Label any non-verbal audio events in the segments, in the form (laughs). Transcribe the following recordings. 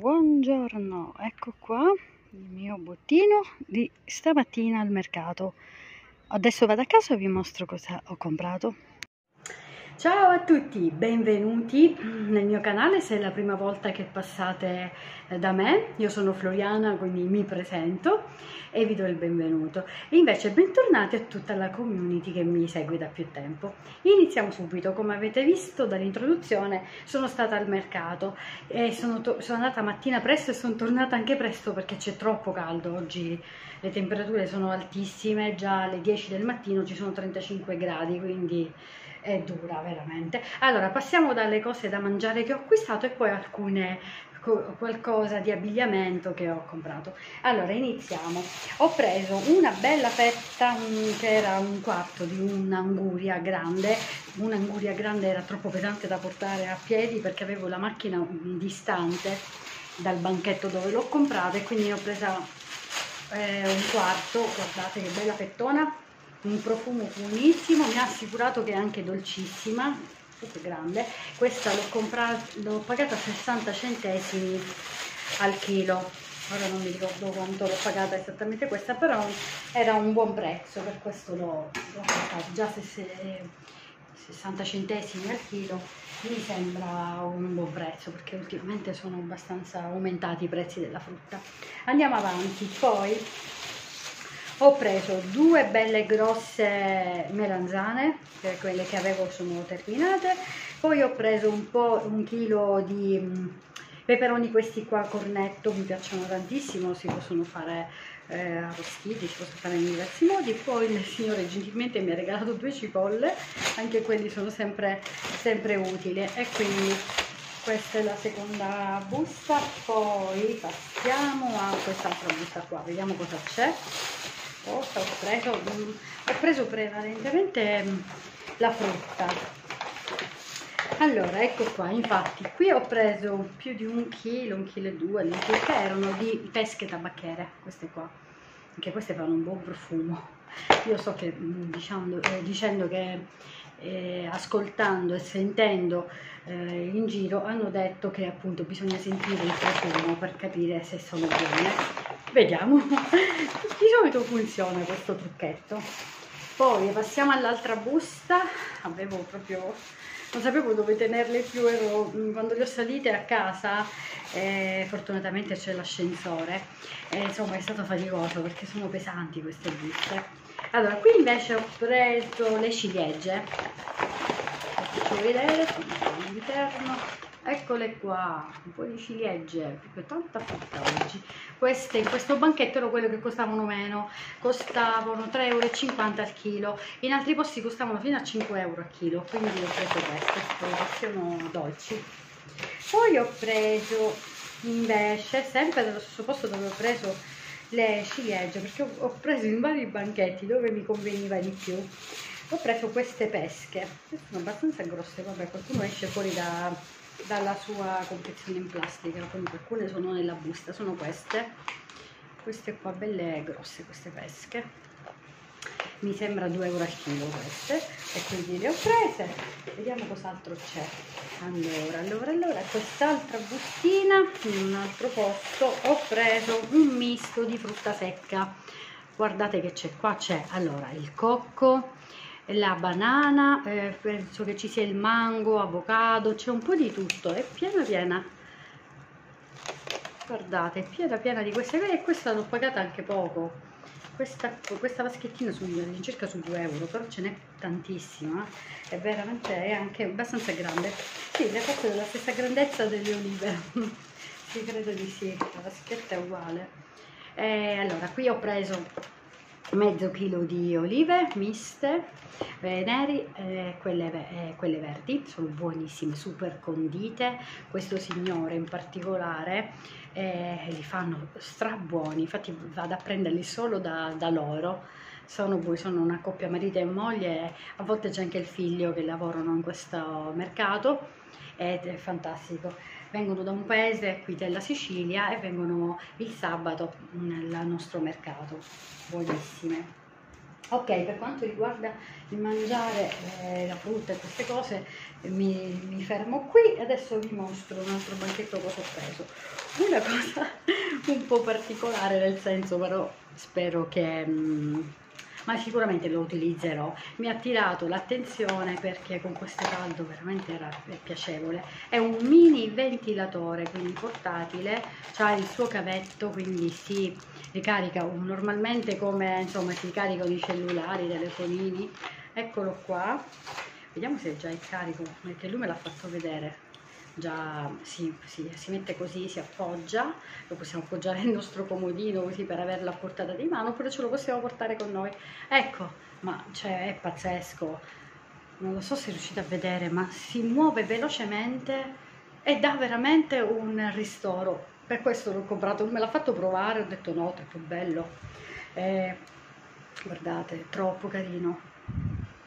Buongiorno, ecco qua il mio bottino di stamattina al mercato. Adesso vado a casa e vi mostro cosa ho comprato. Ciao a tutti, benvenuti nel mio canale se è la prima volta che passate eh, da me. Io sono Floriana, quindi mi presento e vi do il benvenuto. E invece bentornati a tutta la community che mi segue da più tempo. Iniziamo subito, come avete visto dall'introduzione sono stata al mercato e sono, sono andata mattina presto e sono tornata anche presto perché c'è troppo caldo oggi. Le temperature sono altissime, già alle 10 del mattino ci sono 35 gradi, quindi è dura veramente. Allora, passiamo dalle cose da mangiare che ho acquistato e poi alcune qualcosa di abbigliamento che ho comprato. Allora iniziamo. Ho preso una bella fetta che era un quarto di un'anguria grande. Un'anguria grande era troppo pesante da portare a piedi perché avevo la macchina distante dal banchetto dove l'ho comprata e quindi ho presa eh, un quarto. Guardate che bella fettona un profumo buonissimo mi ha assicurato che è anche dolcissima super grande. Questa l'ho comprata l'ho pagata 60 centesimi al chilo. Ora non mi ricordo quanto l'ho pagata esattamente questa però era un buon prezzo per questo l'ho pagata già se, se 60 centesimi al chilo mi sembra un buon prezzo perché ultimamente sono abbastanza aumentati i prezzi della frutta. Andiamo avanti poi ho preso due belle grosse melanzane che quelle che avevo sono terminate. Poi ho preso un po' un chilo di mm, peperoni questi qua cornetto mi piacciono tantissimo si possono fare eh, arrostiti si possono fare in diversi modi. Poi il signore gentilmente mi ha regalato due cipolle anche quelli sono sempre sempre utili. E quindi questa è la seconda busta. Poi passiamo a quest'altra busta qua vediamo cosa c'è cosa ho preso? Mm, ho preso prevalentemente mm, la frutta. Allora ecco qua infatti qui ho preso più di un chilo un chilo e due che erano di pesche tabacchiere queste qua. Anche queste fanno un buon profumo. Io so che diciamo, eh, dicendo che eh, ascoltando e sentendo eh, in giro hanno detto che appunto bisogna sentire il profumo per capire se sono buone vediamo. Di solito funziona questo trucchetto. Poi passiamo all'altra busta. Avevo proprio non sapevo dove tenerle più ero, quando le ho salite a casa eh, fortunatamente c'è l'ascensore. E insomma è stato faticoso perché sono pesanti queste buste. Allora qui invece ho preso le ciliegie. Faccio vedere all'interno eccole qua un po' di ciliegie proprio tanta frutta oggi. Queste in questo banchetto erano quelle che costavano meno costavano 3,50 euro al chilo. In altri posti costavano fino a 5 euro al chilo quindi ho preso queste perché sono dolci. Poi ho preso invece sempre dallo stesso posto dove ho preso le ciliegie perché ho preso in vari banchetti dove mi conveniva di più. Ho preso queste pesche sono abbastanza grosse vabbè qualcuno esce fuori da dalla sua confezione in plastica comunque alcune sono nella busta sono queste. Queste qua belle grosse queste pesche mi sembra 2 euro al chilo queste e quindi le ho prese. Vediamo cos'altro c'è. Allora allora allora quest'altra bustina in un altro posto. Ho preso un misto di frutta secca. Guardate che c'è qua c'è allora il cocco la banana, eh, penso che ci sia il mango, avocado, c'è un po' di tutto, è piena piena. Guardate, è piena piena di queste cose e questa l'ho pagata anche poco. Questa, questa vaschettina circa su 2 euro, però ce n'è tantissima, è veramente, è anche abbastanza grande. Sì, le cose della stessa grandezza delle olive, (laughs) sì, credo di sì, la vaschetta è uguale. E allora, qui ho preso mezzo chilo di olive miste eh, neri eh, quelle, eh, quelle, verdi sono buonissime super condite. Questo signore in particolare eh, li fanno stra buoni infatti vado a prenderli solo da, da loro. Sono, sono una coppia marito e moglie a volte c'è anche il figlio che lavorano in questo mercato ed è fantastico vengono da un paese qui della Sicilia e vengono il sabato nel nostro mercato. Buonissime. Ok, per quanto riguarda il mangiare eh, la frutta e queste cose, mi, mi, fermo qui. E adesso vi mostro un altro banchetto cosa ho preso. Una cosa (laughs) un po' particolare nel senso, però spero che... Mh, mm, ma sicuramente lo utilizzerò. Mi ha attirato l'attenzione perché con questo caldo veramente era piacevole. È un mini ventilatore, quindi portatile, ha il suo cavetto, quindi si ricarica normalmente come insomma si caricano i cellulari, i telefonini. Eccolo qua. Vediamo se è già il carico, perché lui me l'ha fatto vedere già si, si, si, mette così, si appoggia, lo possiamo appoggiare nel nostro comodino così per averlo a portata di mano, oppure ce lo possiamo portare con noi. Ecco, ma cioè, è pazzesco, non lo so se riuscite a vedere, ma si muove velocemente e dà veramente un ristoro. Per questo l'ho comprato, me l'ha fatto provare, ho detto no, troppo bello. Eh, guardate, troppo carino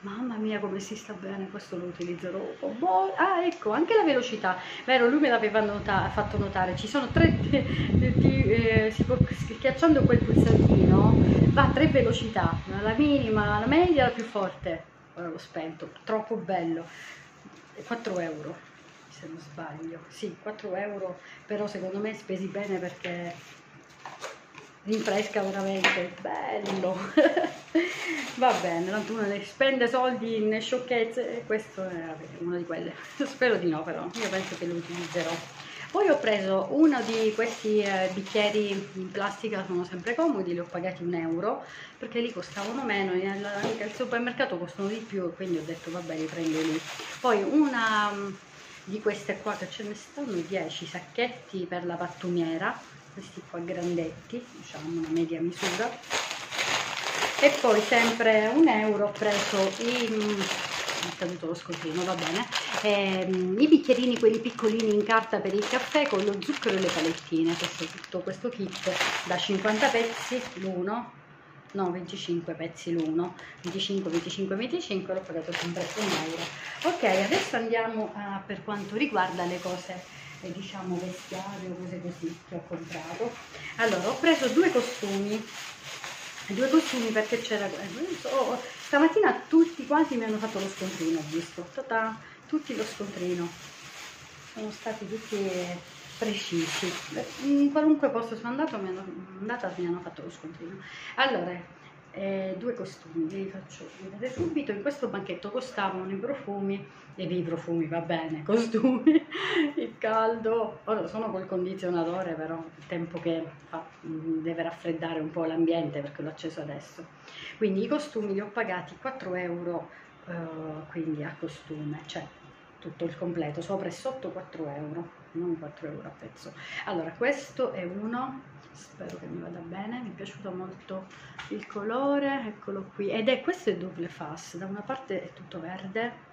Mamma mia come si sta bene, questo lo utilizzerò. Oh. Ah ecco, anche la velocità, vero, lui me l'aveva nota fatto notare, ci sono tre, (laughs) eh, si può, schiacciando quel pulsantino, va a tre velocità, la minima, la media, la più forte. Ora l'ho spento, troppo bello. 4 euro, se non sbaglio. Sì, 4 euro, però secondo me spesi bene perché rinfresca veramente, bello. (laughs) Va bene, tanto uno ne spende soldi in sciocchezze e questo è una di quelle. (laughs) Spero di no però, io penso che lo utilizzerò. Poi ho preso uno di questi eh, bicchieri in plastica, sono sempre comodi, li ho pagati un euro perché lì costavano meno, anche al supermercato costano di più quindi ho detto vabbè li prendo lì. Poi una mm, di queste qua che ce ne stanno 10 sacchetti per la pattumiera, questi qua grandetti, diciamo una media misura. E poi sempre un euro ho preso i è caduto lo scontrino, va bene ehm, i bicchierini, quelli piccolini in carta per il caffè con lo zucchero e le palettine. Questo, tutto questo kit da 50 pezzi l'uno no 25 pezzi l'uno 25 25 25 l'ho pagato sempre un euro. Ok adesso andiamo a, per quanto riguarda le cose diciamo vestiario o cose così che ho comprato. Allora ho preso due costumi. Due costumi perché c'era so, stamattina tutti quanti mi hanno fatto lo scontrino ho visto. Tata, tutti lo scontrino. Sono stati tutti precisi. In qualunque posto sono andato mi hanno, andata mi hanno fatto lo scontrino. Allora eh, due costumi, vi faccio vedere subito, in questo banchetto costavano i profumi, e i profumi va bene, costumi, (laughs) il caldo, ora sono col condizionatore però il tempo che fa, mm, deve raffreddare un po' l'ambiente perché l'ho acceso adesso, quindi i costumi li ho pagati 4 euro, eh, quindi a costume, cioè tutto il completo, sopra e sotto 4 euro, non 4 euro a pezzo. Allora questo è uno spero che mi vada bene mi è piaciuto molto il colore eccolo qui ed è questo è double face da una parte è tutto verde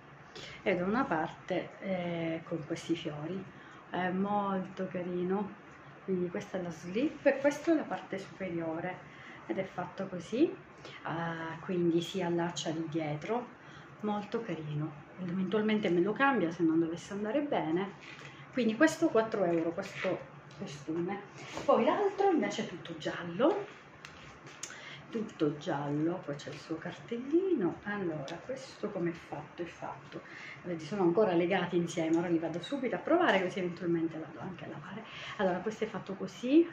e da una parte è con questi fiori è molto carino quindi questa è la slip e questa è la parte superiore ed è fatto così uh, quindi si allaccia di dietro molto carino eventualmente me lo cambia se non dovesse andare bene quindi questo 4 euro questo costume poi l'altro invece è tutto giallo. Tutto giallo poi c'è il suo cartellino. Allora questo come è fatto? È fatto. Vedi sono ancora legati insieme ora li vado subito a provare così eventualmente vado anche a lavare. Allora questo è fatto così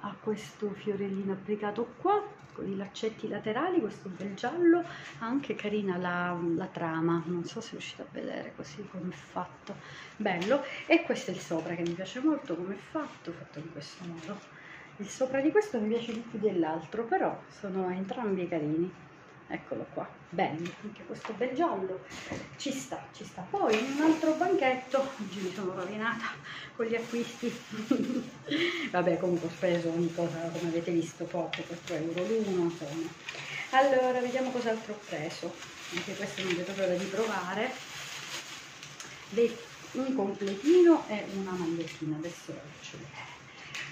ha questo fiorellino applicato qua con i laccetti laterali questo bel giallo anche carina la, la trama. Non so se riuscite a vedere così come è fatto. Bello. E questo è il sopra che mi piace molto come è fatto fatto in questo modo. Il sopra di questo mi piace di più dell'altro però sono entrambi carini eccolo qua bello anche questo bel giallo. Ci sta ci sta. Poi un altro banchetto oggi mi sono rovinata con gli acquisti. (laughs) Vabbè comunque ho speso ogni cosa come avete visto poco 4 euro l'uno insomma. Allora vediamo cos'altro ho preso. Anche questo non vedo l'ora di provare un completino e una magliettina adesso lo faccio vedere.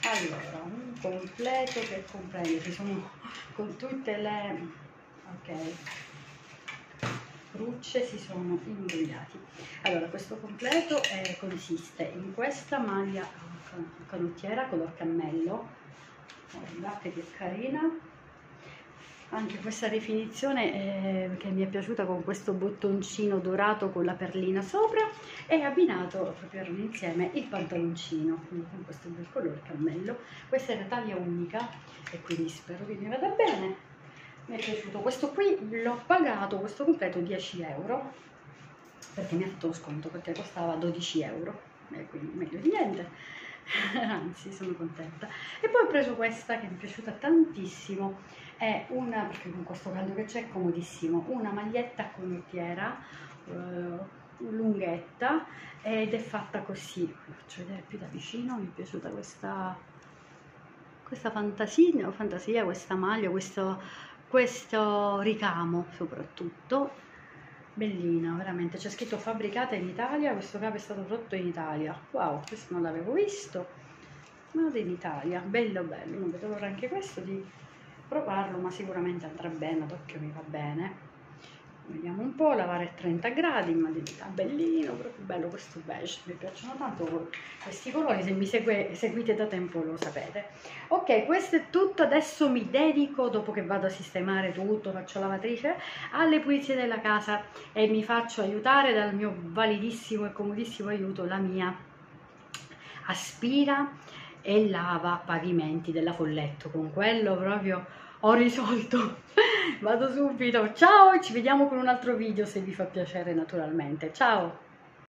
Allora un completo che comprende ci sono con tutte le ok. Crucce si sono imbrigliati allora questo completo eh, consiste in questa maglia canottiera color cammello guardate che carina. Anche questa definizione eh, che mi è piaciuta con questo bottoncino dorato con la perlina sopra e abbinato proprio insieme il pantaloncino quindi con questo bel colore cammello. Questa è la taglia unica e quindi spero che mi vada bene mi è piaciuto. Questo qui l'ho pagato questo completo 10 euro perché mi ha fatto lo sconto perché costava 12 euro. E quindi meglio di niente. (laughs) Anzi sono contenta. E poi ho preso questa che mi è piaciuta tantissimo. È una perché con questo caldo che c'è è comodissimo una maglietta a condottiera eh, lunghetta ed è fatta così. Vi faccio vedere più da vicino mi è piaciuta questa questa fantasia, fantasia questa maglia questo, questo ricamo soprattutto. Bellina veramente. C'è scritto fabbricata in Italia questo capo è stato prodotto in Italia. Wow questo non l'avevo visto. Made in Italia. Bello bello. Non vedo l'ora anche questo di provarlo ma sicuramente andrà bene ad occhio mi va bene vediamo un po' lavare a 30 gradi in madinità bellino proprio bello questo beige mi piacciono tanto questi colori se mi segue, seguite da tempo lo sapete. Ok questo è tutto adesso mi dedico dopo che vado a sistemare tutto faccio lavatrice alle pulizie della casa e mi faccio aiutare dal mio validissimo e comodissimo aiuto la mia aspira e lava pavimenti della folletto. Con quello proprio ho risolto. (laughs) Vado subito. Ciao ci vediamo con un altro video se vi fa piacere naturalmente. Ciao